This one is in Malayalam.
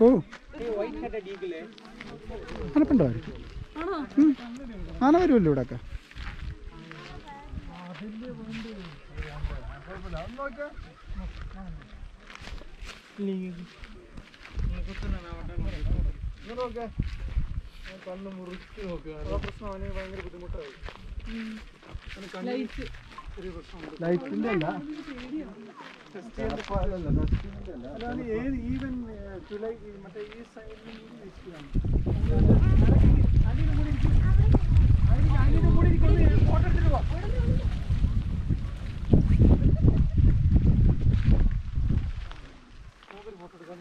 ഓ. ആനപ്പുണ്ടോ? ഉം. ആന വരുമല്ലോ ഇവിടെയൊക്കെ കണ്ണ് മുറിച്ച് നോക്കുക പ്രശ്നം അവന് ഭയങ്കര ബുദ്ധിമുട്ടായി ലൈറ്റിന്റെ അല്ല ഏത് ഈവൻ മറ്റേ ഈ സൈഡിലും കൂടി വേസ്റ്റ് അതിന്റെ കൂടി എനിക്ക് ഫോട്ടോ എടുത്തിട്ട് പോവാം ഫോട്ടോ എടുക്കാൻ